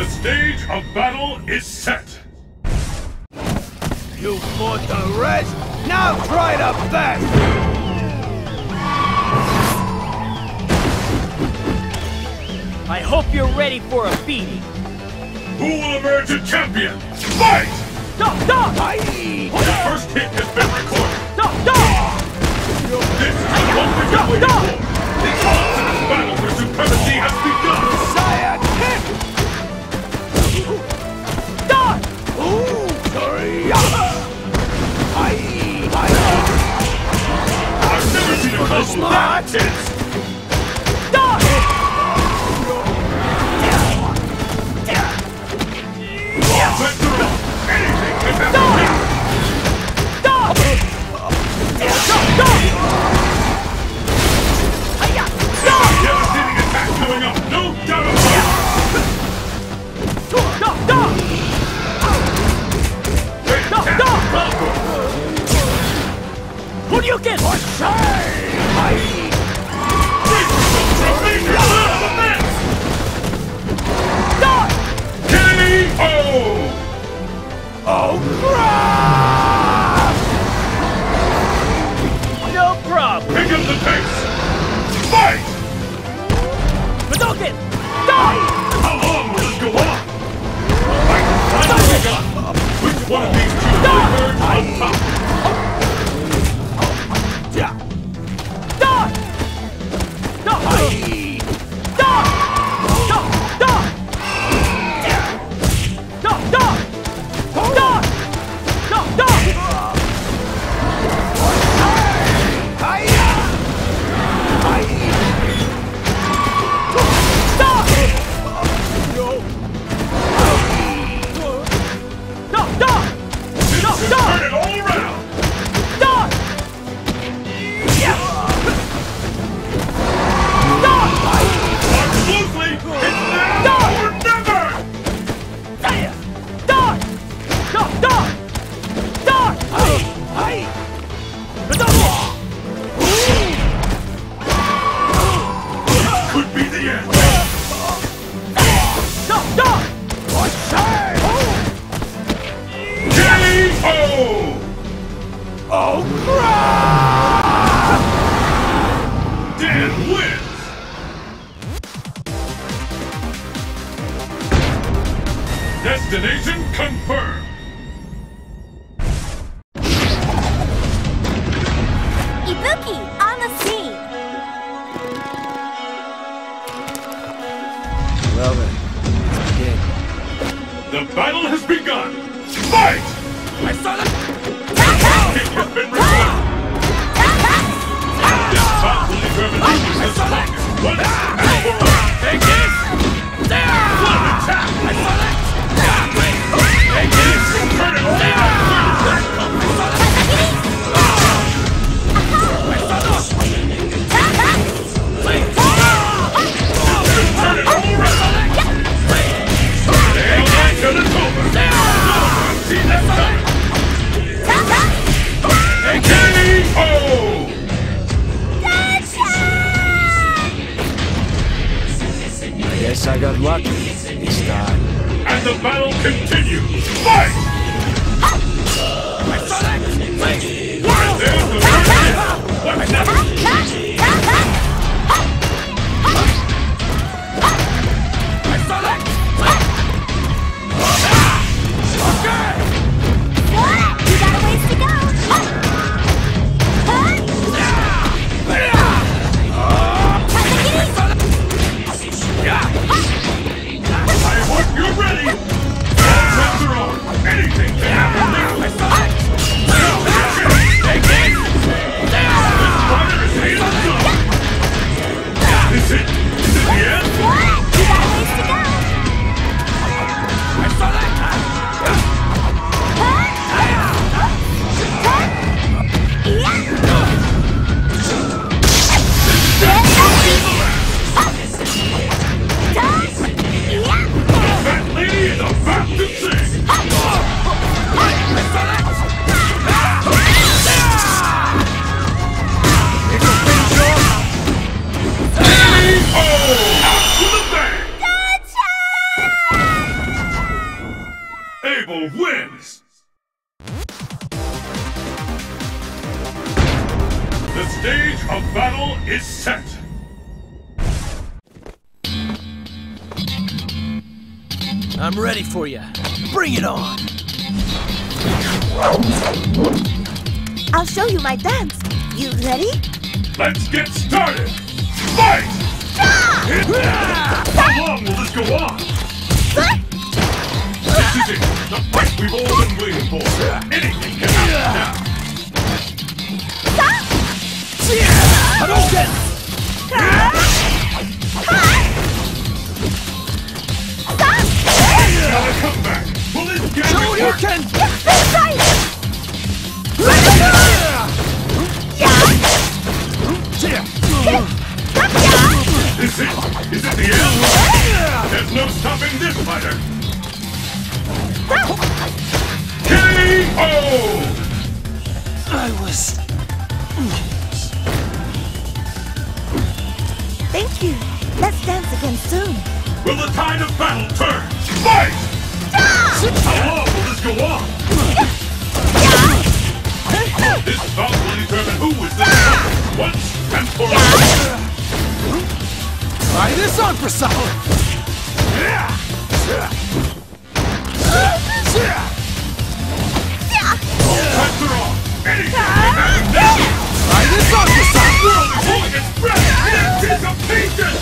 The stage of battle is set! You fought the rest? Now try the best! I hope you're ready for a beating. Who will emerge a champion? Fight! Stop! Stop! Aye. What do you get? Destination confirmed! Ibuki, on the. The battle has begun! Fight! I saw the... It has been! Ah! Ah! Ah! This battle who has and! And the battle continues. Fight! Right there's the What's next? Stage of battle is set! I'm ready for you. Bring it on! I'll show you my dance. You ready? Let's get started! Fight! How long will this go on? This is it! The fight we've all get Shoryuken! That's right! Is it? Is it the end? There's no stopping this fighter! KO! I was... Thank you. Let's dance again soon. Will the tide of battle turn? Fight! How long go on? This bout will determine who is the once and for all. Try this on for solid! Times are off. Anything can happen now. Try this on for! World is holding its breath in anticipation.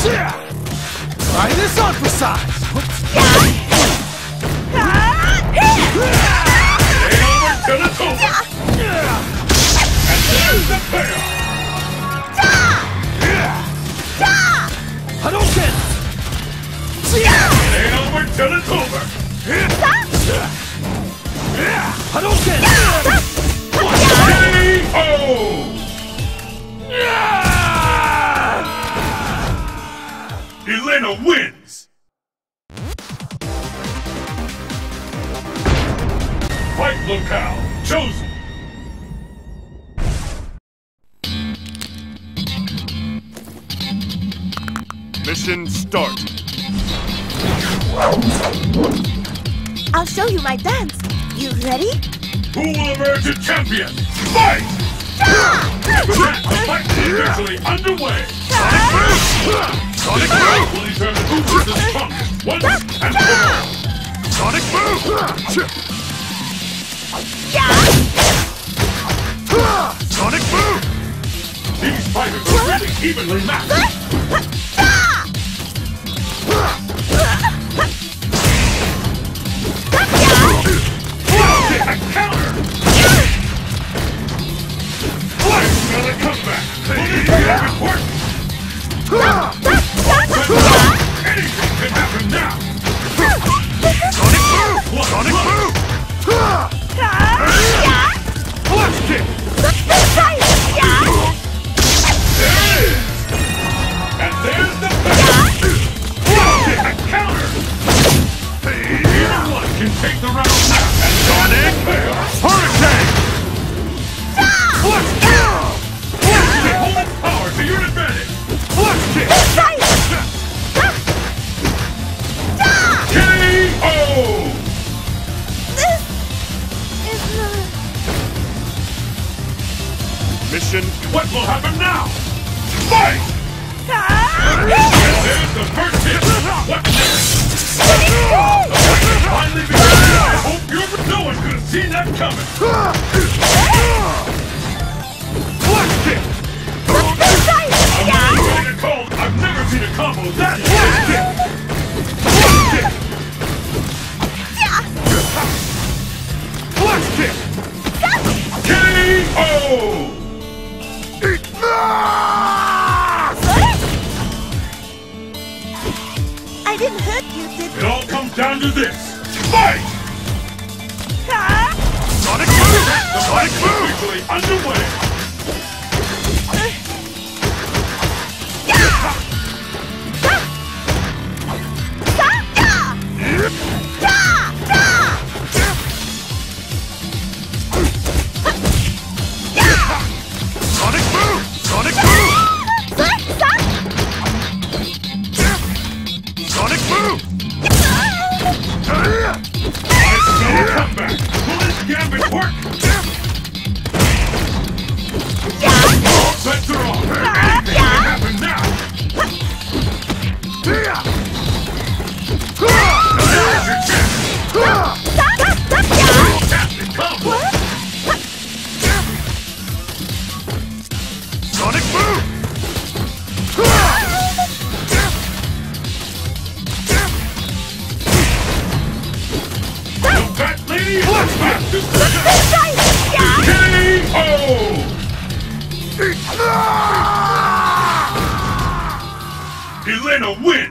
Try this on for size! Over till it's over. And there's the payoff. Hadouken! Ain't over till it's over. Hadouken! Elena wins! Fight locale chosen! Mission start! I'll show you my dance. You ready? Who will emerge a champion? Fight! With the fight is officially underway! Ah! Sonic strongest once and all! Sonic Boom! Sonic Boom! These fighters are really evenly matched! What will happen now? Fight! The first hit! What next? Finally! I hope you're... No one could have seen that coming! Didn't hurt you, did It all comes down to this. Fight! Sonic Boom! Is officially underway! than a win.